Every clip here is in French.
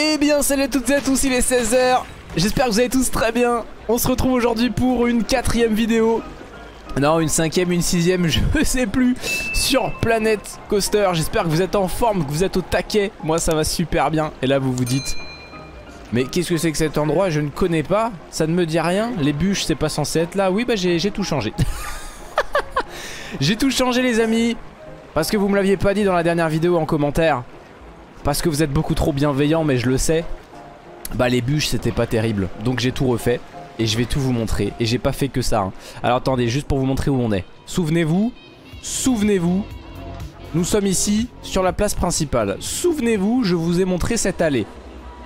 Eh bien salut à toutes et à tous, il est 16h J'espère que vous allez tous très bien. On se retrouve aujourd'hui pour une quatrième vidéo. Non, une cinquième, une sixième, je sais plus. Sur Planet Coaster. J'espère que vous êtes en forme, que vous êtes au taquet. Moi ça va super bien. Et là vous vous dites Mais qu'est-ce que c'est que cet endroit? Je ne connais pas. Ça ne me dit rien. Les bûches c'est pas censé être là. Oui bah j'ai tout changé. J'ai tout changé les amis. Parce que vous me l'aviez pas dit dans la dernière vidéo en commentaire Parce que vous êtes beaucoup trop bienveillants mais je le sais Bah les bûches c'était pas terrible Donc j'ai tout refait et je vais tout vous montrer. Et j'ai pas fait que ça. Hein. Alors attendez, juste pour vous montrer où on est. Souvenez-vous, souvenez-vous, nous sommes ici sur la place principale. Souvenez-vous, je vous ai montré cette allée.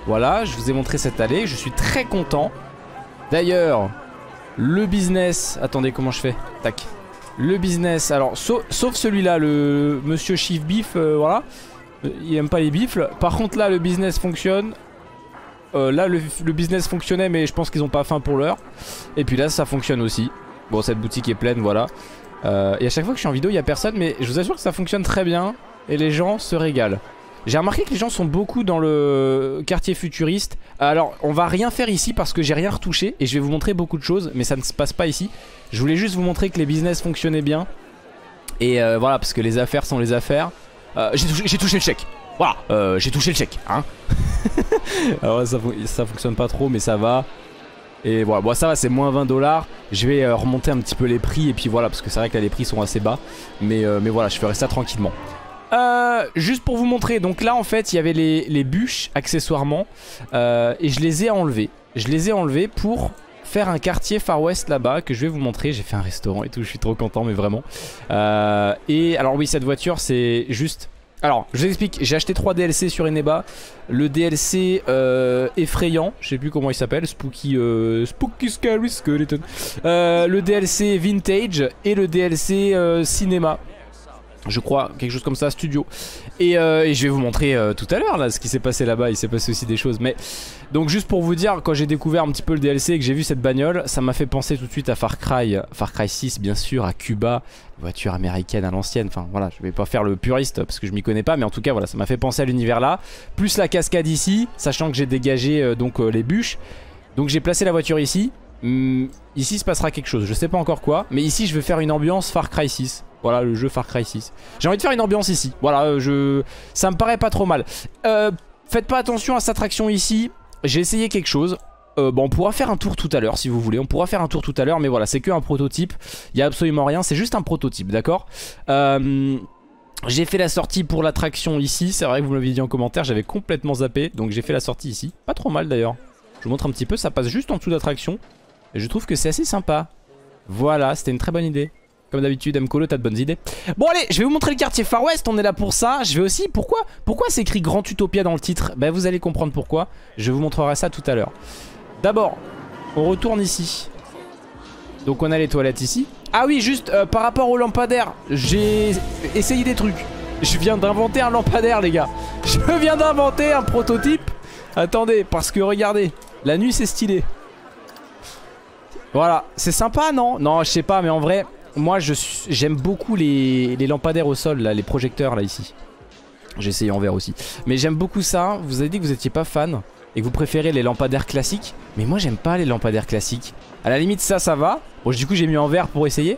Voilà, je vous ai montré cette allée. Je suis très content. D'ailleurs, le business... Attendez, comment je fais? Tac. Le business, alors, sauf, celui-là, le monsieur Chief Beef, euh, voilà. Il aime pas les bifles. Par contre, là, le business fonctionne. Euh, là le, business fonctionnait mais je pense qu'ils ont pas faim pour l'heure. Et puis là ça fonctionne aussi. Bon cette boutique est pleine voilà. Euh, Et à chaque fois que je suis en vidéo il y a personne mais je vous assure que ça fonctionne très bien Et les gens se régalent. J'ai remarqué que les gens sont beaucoup dans le quartier futuriste. Alors on va rien faire ici parce que j'ai rien retouché Et je vais vous montrer beaucoup de choses mais ça ne se passe pas ici. Je voulais juste vous montrer que les business fonctionnaient bien. Et euh, voilà parce que les affaires sont les affaires J'ai touché le chèque voilà, euh, j'ai touché le chèque, hein. Alors ça, ça fonctionne pas trop, mais ça va. Et voilà, bon ça va, c'est moins 20 dollars. Je vais euh, remonter un petit peu les prix et puis voilà, parce que c'est vrai que là les prix sont assez bas. Mais, euh, mais voilà, je ferai ça tranquillement. juste pour vous montrer, donc là en fait il y avait les, les bûches accessoirement et je les ai enlevées. Je les ai enlevées pour faire un quartier Far West là-bas que je vais vous montrer. J'ai fait un restaurant et tout, je suis trop content mais vraiment. et alors oui, cette voiture c'est juste alors, je vous explique, j'ai acheté 3 DLC sur Eneba. Le DLC euh, effrayant, je sais plus comment il s'appelle, Spooky, euh, Spooky Scary Skeleton. Euh, le DLC Vintage et le DLC Cinéma je crois, quelque chose comme ça, studio. Et, euh, je vais vous montrer euh, tout à l'heure là ce qui s'est passé là-bas, il s'est passé aussi des choses. Mais donc juste pour vous dire, quand j'ai découvert un petit peu le DLC et que j'ai vu cette bagnole, ça m'a fait penser tout de suite à Far Cry, Far Cry 6 bien sûr, à Cuba, voiture américaine à l'ancienne. Enfin voilà, je vais pas faire le puriste parce que je m'y connais pas, mais en tout cas voilà, ça m'a fait penser à l'univers là. Plus la cascade ici, sachant que j'ai dégagé euh, donc les bûches. Donc j'ai placé la voiture ici. Hum, ici se passera quelque chose, je sais pas encore quoi, mais ici je vais faire une ambiance Far Cry 6. Voilà le jeu Far Cry 6 J'ai envie de faire une ambiance ici. Voilà euh, je... ça me paraît pas trop mal. Euh, Faites pas attention à cette attraction ici. J'ai essayé quelque chose. Euh, bon, on pourra faire un tour tout à l'heure si vous voulez. On pourra faire un tour tout à l'heure Mais voilà c'est que un prototype. Il y a absolument rien C'est juste un prototype d'accord? J'ai fait la sortie pour l'attraction ici. C'est vrai que vous m'aviez dit en commentaire J'avais complètement zappé. Donc j'ai fait la sortie ici. Pas trop mal d'ailleurs. Je vous montre un petit peu Ça passe juste en dessous d'attraction. Et je trouve que c'est assez sympa. Voilà c'était une très bonne idée comme d'habitude, Mkolo, t'as de bonnes idées. Bon allez, je vais vous montrer le quartier Far West, on est là pour ça. Je vais aussi, pourquoi Pourquoi c'est écrit Grand Utopia dans le titre? Ben vous allez comprendre pourquoi. Je vous montrerai ça tout à l'heure. D'abord, on retourne ici. Donc on a les toilettes ici. Ah oui, juste euh, par rapport au lampadaire, j'ai essayé des trucs. Je viens d'inventer un lampadaire les gars. Je viens d'inventer un prototype. Attendez, parce que regardez, la nuit c'est stylé. Voilà, c'est sympa non? Non, je sais pas, mais en vrai, moi j'aime beaucoup les, lampadaires au sol là, les projecteurs là ici. J'ai essayé en verre aussi. Mais j'aime beaucoup ça, vous avez dit que vous étiez pas fan Et que vous préférez les lampadaires classiques. Mais moi j'aime pas les lampadaires classiques. À la limite ça ça va. Bon du coup j'ai mis en verre pour essayer.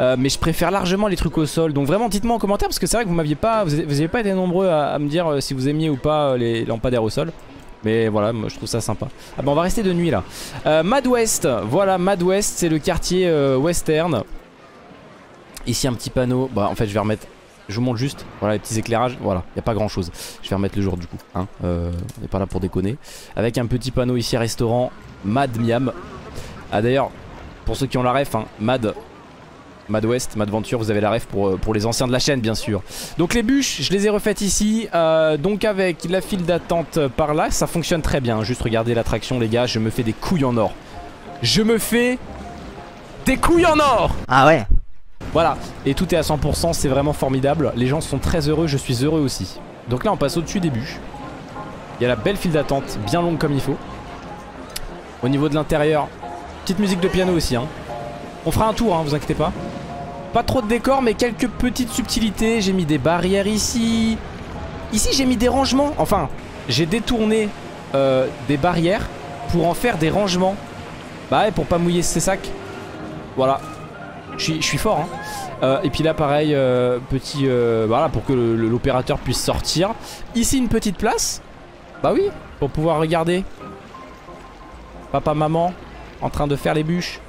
Euh, mais je préfère largement les trucs au sol. Donc vraiment dites moi en commentaire parce que c'est vrai que vous m'aviez pas Vous avez pas été nombreux à, me dire euh, si vous aimiez ou pas euh, les lampadaires au sol. Mais voilà, moi je trouve ça sympa. Ah bah on va rester de nuit là. Mad West, voilà Mad West, c'est le quartier western. Ici un petit panneau, bah en fait je vais remettre je vous montre juste, voilà les petits éclairages, voilà, il a pas grand chose. Je vais remettre le jour du coup, hein, euh, on n'est pas là pour déconner. Avec un petit panneau ici restaurant Mad Miam. Ah d'ailleurs, pour ceux qui ont la ref, hein, Mad, Mad West, Mad Venture, vous avez la ref pour, euh, les anciens de la chaîne bien sûr. Donc les bûches, je les ai refaites ici, euh, donc avec la file d'attente par là, ça fonctionne très bien. Juste regardez l'attraction les gars, je me fais des couilles en or. Je me fais des couilles en or Ah ouais voilà, et tout est à 100%, c'est vraiment formidable. Les gens sont très heureux, je suis heureux aussi. Donc là, on passe au-dessus des bûches. Il y a la belle file d'attente, bien longue comme il faut. Au niveau de l'intérieur, petite musique de piano aussi. Hein. On fera un tour, hein, vous inquiétez pas. Pas trop de décor, mais quelques petites subtilités. J'ai mis des barrières ici. Ici, j'ai mis des rangements. Enfin, j'ai détourné euh, des barrières pour en faire des rangements. Bah ouais, pour pas mouiller ces sacs. Voilà. Je suis fort, hein. Euh, et puis là, pareil, euh, petit... voilà, pour que l'opérateur puisse sortir. Ici, une petite place. Bah oui, pour pouvoir regarder. Papa, maman, en train de faire les bûches.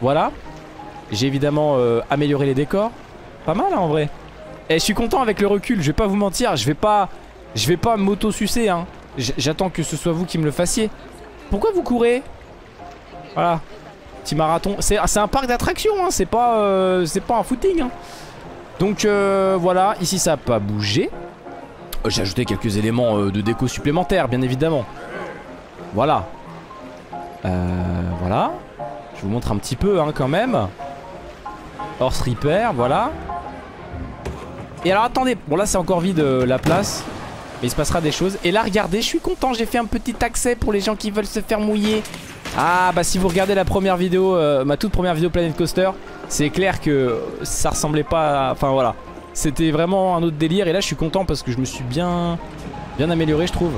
Voilà. J'ai évidemment amélioré les décors. Pas mal, hein, en vrai. Et je suis content avec le recul, je vais pas vous mentir, je vais pas... Je vais pas m'auto-sucer, hein. J'attends que ce soit vous qui me le fassiez. Pourquoi vous courez? Voilà. Marathon. C'est un parc d'attractions, hein. c'est pas, euh, pas un footing. Hein. Donc euh, voilà, ici ça a pas bougé. Euh, j'ai ajouté quelques éléments de déco supplémentaires, bien évidemment. Voilà. voilà. Je vous montre un petit peu hein, quand même. Horse Repair, voilà. Et alors attendez, bon là c'est encore vide la place. Mais il se passera des choses. Et là, regardez, je suis content. J'ai fait un petit accès pour les gens qui veulent se faire mouiller. Ah, bah si vous regardez la première vidéo, euh, ma toute première vidéo Planet Coaster, c'est clair que ça ressemblait pas à... Enfin voilà. C'était vraiment un autre délire. Et là, je suis content parce que je me suis bien, bien amélioré, je trouve.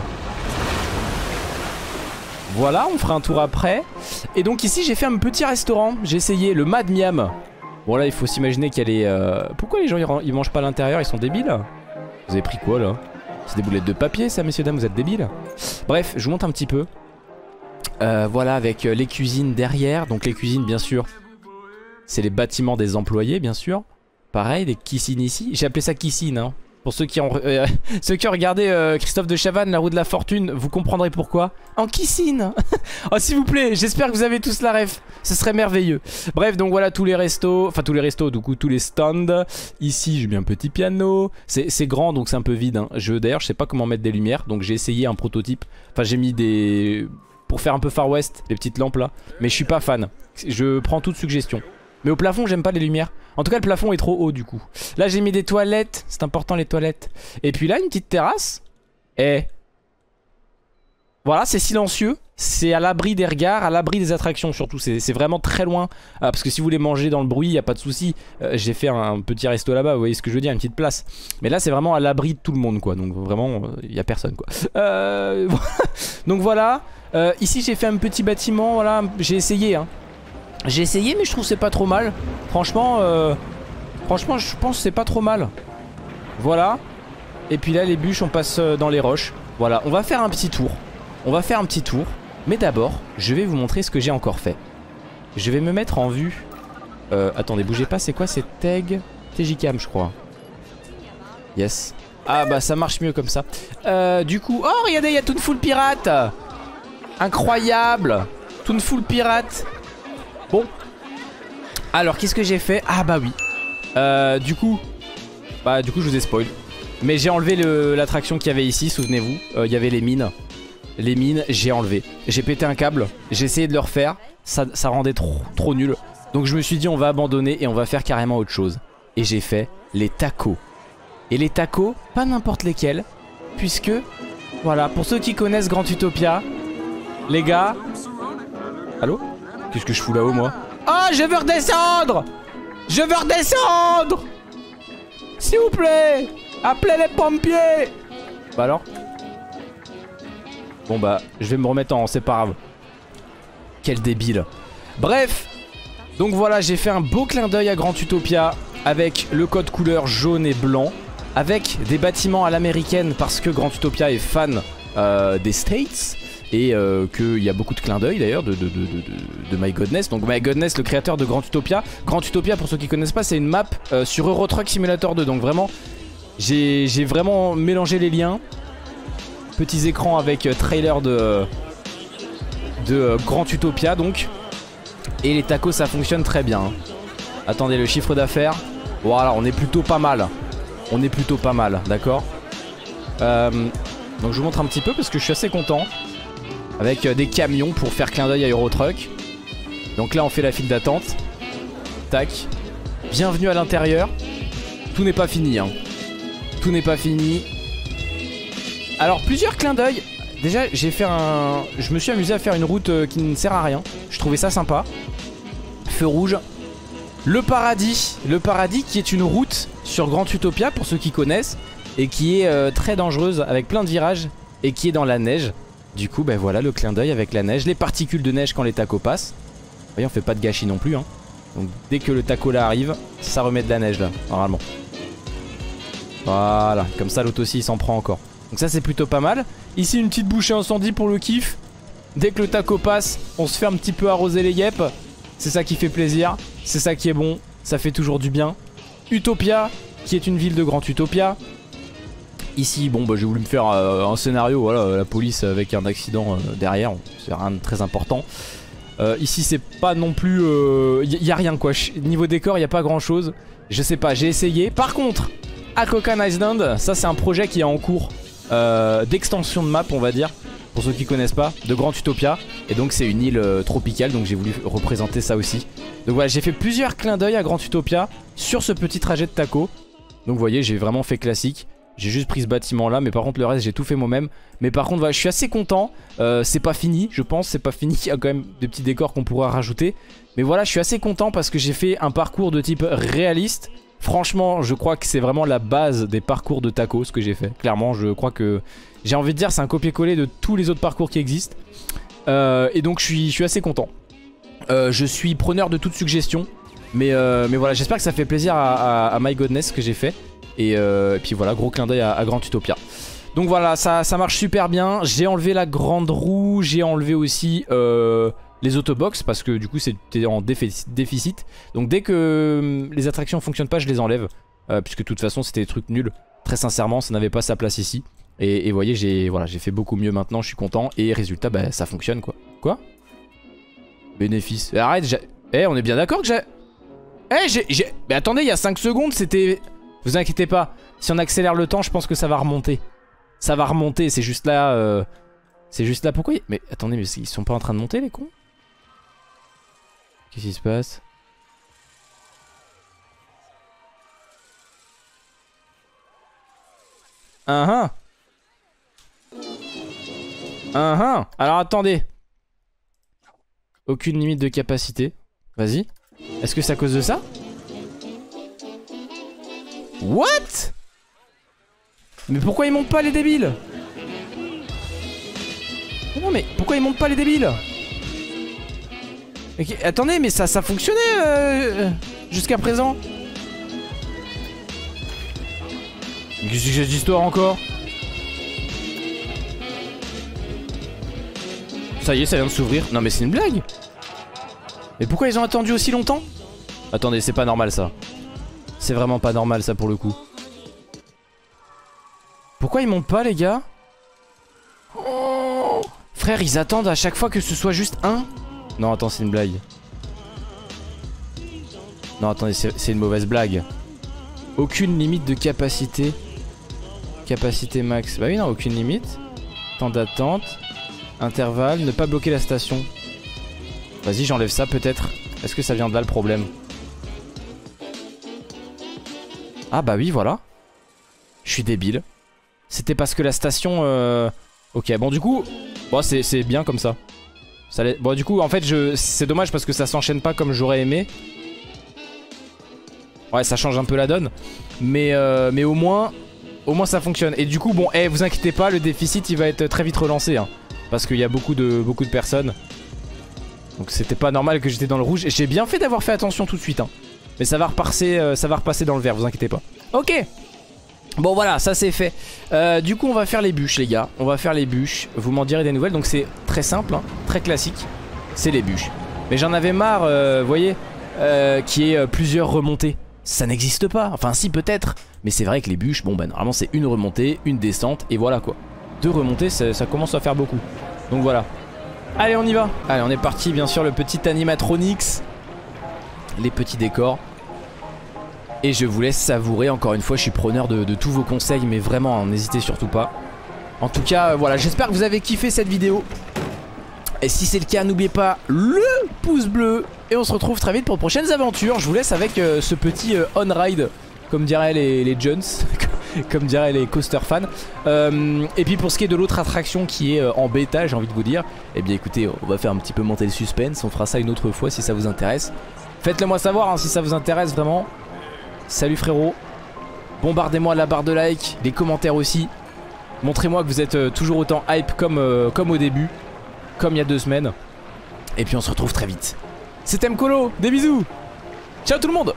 Voilà, on fera un tour après. Et donc ici, j'ai fait un petit restaurant. J'ai essayé le Mad Miam. Bon là, il faut s'imaginer qu'elle est... Euh, pourquoi les gens, ils mangent pas à l'intérieur? Ils sont débiles Vous avez pris quoi là? C'est des boulettes de papier ça messieurs dames vous êtes débiles? Bref je vous montre un petit peu euh, Voilà avec euh, les cuisines derrière Donc les cuisines bien sûr C'est les bâtiments des employés bien sûr Pareil des kissines ici J'ai appelé ça kissine hein pour ceux qui ont, euh, regardé Christophe de Chavannes, La roue de la fortune, vous comprendrez pourquoi. En kissine Oh s'il vous plaît, j'espère que vous avez tous la ref. Ce serait merveilleux. Bref, donc voilà tous les restos, enfin tous les restos, du coup tous les stands. Ici, j'ai mis un petit piano. C'est grand, donc c'est un peu vide. Hein. D'ailleurs, je sais pas comment mettre des lumières, donc j'ai essayé un prototype. Enfin, j'ai mis des... Pour faire un peu Far West, les petites lampes là. Mais je suis pas fan. Je prends toute suggestion. Mais au plafond, j'aime pas les lumières. En tout cas, le plafond est trop haut du coup. Là, j'ai mis des toilettes. C'est important les toilettes. Et puis là, une petite terrasse. Et... Voilà, c'est silencieux. C'est à l'abri des regards, à l'abri des attractions surtout. C'est vraiment très loin. Ah, parce que si vous voulez manger dans le bruit, il n'y a pas de souci. Euh, j'ai fait un, petit resto là-bas, vous voyez ce que je veux dire, une petite place. Mais là, c'est vraiment à l'abri de tout le monde, quoi. Donc vraiment, il euh, n'y a personne, quoi. Euh, donc voilà. Ici, j'ai fait un petit bâtiment, voilà. J'ai essayé, hein. J'ai essayé mais je trouve c'est pas trop mal. Franchement euh, Franchement je pense c'est pas trop mal. Voilà. Et puis là les bûches on passe euh, dans les roches. Voilà on va faire un petit tour. On va faire un petit tour. Mais d'abord je vais vous montrer ce que j'ai encore fait. Je vais me mettre en vue. Euh, Attendez bougez pas c'est quoi c'est Teg Tegicam je crois. Yes. Ah bah ça marche mieux comme ça. Euh, Du coup Oh regardez il y a Toonful Pirate Incroyable Toonful Pirate Bon. Alors, qu'est-ce que j'ai fait? Ah bah oui. Euh, du coup, bah du coup je vous ai spoil. Mais j'ai enlevé l'attraction qu'il y avait ici, souvenez-vous. Euh, il y avait les mines. Les mines, j'ai enlevé. J'ai pété un câble, j'ai essayé de le refaire. Ça, rendait trop nul. Donc je me suis dit on va abandonner et on va faire carrément autre chose. Et j'ai fait les tacos. Et les tacos, pas n'importe lesquels. Puisque, voilà, pour ceux qui connaissent Grand Utopia, les gars... Allô? Qu'est-ce que je fous là-haut, moi? Oh, je veux redescendre! Je veux redescendre! S'il vous plaît! Appelez les pompiers! Bah alors? Bon bah, je vais me remettre en... C'est pas grave. Quel débile. Bref. Donc voilà, j'ai fait un beau clin d'œil à Grand Utopia avec le code couleur jaune et blanc, avec des bâtiments à l'américaine parce que Grand Utopia est fan euh, des States et euh, qu'il y a beaucoup de clins d'œil d'ailleurs de, de, de, My Godness. Donc My Godness, le créateur de Grand Utopia. Grand Utopia, pour ceux qui connaissent pas, c'est une map euh, sur Euro Truck Simulator 2. Donc vraiment, j'ai vraiment mélangé les liens. Petits écrans avec euh, trailer de, de Grand Utopia donc. Et les tacos, ça fonctionne très bien. Hein. Attendez, le chiffre d'affaires. Voilà, on est plutôt pas mal. On est plutôt pas mal, d'accord? Donc je vous montre un petit peu parce que je suis assez content avec euh, des camions pour faire clin d'œil à Eurotruck. Donc là on fait la file d'attente. Tac. Bienvenue à l'intérieur. Tout n'est pas fini. Hein. Tout n'est pas fini. Alors plusieurs clins d'œil. Déjà j'ai fait un... Je me suis amusé à faire une route euh, qui ne sert à rien. Je trouvais ça sympa. Feu rouge. Le paradis. Le paradis qui est une route sur Grand Utopia pour ceux qui connaissent. Et qui est euh, très dangereuse avec plein de virages et qui est dans la neige. Du coup, ben voilà le clin d'œil avec la neige, les particules de neige quand les tacos passent. Vous voyez, on fait pas de gâchis non plus. Hein. Donc dès que le taco là arrive, ça remet de la neige là, normalement. Voilà, comme ça l'autre aussi il s'en prend encore. Donc ça c'est plutôt pas mal. Ici une petite bouchée incendie pour le kiff. Dès que le taco passe, on se fait un petit peu arroser les yep. C'est ça qui fait plaisir, c'est ça qui est bon, ça fait toujours du bien. Utopia, qui est une ville de Grand Utopia. Ici, bon, bah, j'ai voulu me faire euh, un scénario, voilà, la police avec un accident euh, derrière, c'est rien de très important. Euh, ici, c'est pas non plus... Il a rien, quoi. Niveau décor, il y a pas grand-chose. Je sais pas, j'ai essayé. Par contre, Akokan Island, ça c'est un projet qui est en cours d'extension de map, on va dire. Pour ceux qui connaissent pas, de Grand Utopia. Et donc c'est une île tropicale, donc j'ai voulu représenter ça aussi. Donc voilà, j'ai fait plusieurs clins d'œil à Grand Utopia sur ce petit trajet de taco. Donc vous voyez, j'ai vraiment fait classique. J'ai juste pris ce bâtiment là mais par contre le reste j'ai tout fait moi-même. Mais par contre voilà je suis assez content. Euh, C'est pas fini je pense. C'est pas fini. Il y a quand même des petits décors qu'on pourra rajouter. Mais voilà je suis assez content parce que j'ai fait un parcours de type réaliste. Franchement je crois que c'est vraiment la base des parcours de taco ce que j'ai fait. Clairement je crois que j'ai envie de dire c'est un copier-coller de tous les autres parcours qui existent. Euh, Et donc je suis, assez content. Euh, Je suis preneur de toute suggestion. Mais, mais voilà j'espère que ça fait plaisir à, à, à My Godness que j'ai fait euh, et, puis voilà, gros clin d'œil à, Grand Utopia. Donc voilà, ça, ça marche super bien. J'ai enlevé la grande roue, j'ai enlevé aussi euh, les autobox parce que du coup c'était en déficit. Donc dès que hum, les attractions fonctionnent pas, je les enlève. Euh, puisque de toute façon c'était des trucs nuls. Très sincèrement, ça n'avait pas sa place ici. Et, vous voyez, j'ai voilà, fait beaucoup mieux maintenant, je suis content. Et résultat, bah, ça fonctionne quoi. Quoi? Bénéfice. Arrête, eh, on est bien d'accord que j'ai... Eh, j'ai... Mais attendez, il y a 5 secondes, c'était... Vous inquiétez pas, si on accélère le temps, je pense que ça va remonter. Ça va remonter, c'est juste là... Euh, c'est juste là, pourquoi Mais attendez, mais ils sont pas en train de monter les cons? Qu'est-ce qui se passe? Uh -huh. Alors attendez. Aucune limite de capacité. Vas-y. Est-ce que c'est à cause de ça? What? Mais pourquoi ils montent pas les débiles? Non mais pourquoi ils montent pas les débiles? Attendez mais ça, ça fonctionnait euh, jusqu'à présent. Qu'est-ce que cette histoire encore? Ça y est, ça vient de s'ouvrir. Non mais c'est une blague. Mais pourquoi ils ont attendu aussi longtemps? Attendez, c'est pas normal ça. C'est vraiment pas normal ça pour le coup. Pourquoi ils montent pas les gars oh Frère ils attendent à chaque fois que ce soit juste un Non attends c'est une blague. Non attendez c'est une mauvaise blague. Aucune limite de capacité. Capacité max. Bah oui non aucune limite. Temps d'attente. Intervalle. Ne pas bloquer la station. Vas-y j'enlève ça peut-être. Est-ce que ça vient de là le problème? Ah bah oui, voilà. Je suis débile. C'était parce que la station... Euh... Ok, bon du coup... Bon, c'est bien comme ça. bon du coup, en fait, je... c'est dommage parce que ça s'enchaîne pas comme j'aurais aimé. Ouais, ça change un peu la donne. Mais, euh... mais au moins... Au moins ça fonctionne. Et du coup, bon, eh, vous inquiétez pas, le déficit, il va être très vite relancé. Hein, parce qu'il y a beaucoup de, beaucoup de personnes. Donc c'était pas normal que j'étais dans le rouge. Et j'ai bien fait d'avoir fait attention tout de suite. Hein. Mais ça va repasser, euh, ça va repasser dans le vert, vous inquiétez pas. Ok Bon voilà, ça c'est fait. Euh, du coup on va faire les bûches les gars. On va faire les bûches. Vous m'en direz des nouvelles. Donc c'est très simple, hein, très classique. C'est les bûches. Mais j'en avais marre, euh, vous voyez, qui est plusieurs remontées. Ça n'existe pas. Enfin si peut-être. Mais c'est vrai que les bûches, bon bah normalement c'est une remontée, une descente et voilà quoi. Deux remontées, ça, ça commence à faire beaucoup. Donc voilà. Allez on y va. Allez on est parti bien sûr le petit animatronics les petits décors. Et je vous laisse savourer, encore une fois, je suis preneur de, tous vos conseils, mais vraiment, n'hésitez surtout pas. En tout cas, euh, voilà, j'espère que vous avez kiffé cette vidéo. Et si c'est le cas, n'oubliez pas le pouce bleu. Et on se retrouve très vite pour de prochaines aventures. Je vous laisse avec euh, ce petit euh, on-ride, comme diraient les, les Jones, comme diraient les coaster fans. et puis pour ce qui est de l'autre attraction qui est en bêta, j'ai envie de vous dire, eh bien écoutez, on va faire un petit peu monter le suspense. On fera ça une autre fois si ça vous intéresse. Faites-le moi savoir hein, si ça vous intéresse vraiment. Salut frérot. Bombardez-moi la barre de like, les commentaires aussi. Montrez-moi que vous êtes euh, toujours autant hype comme, euh, comme au début, comme il y a deux semaines. Et puis on se retrouve très vite. C'était Mkolo, des bisous Ciao tout le monde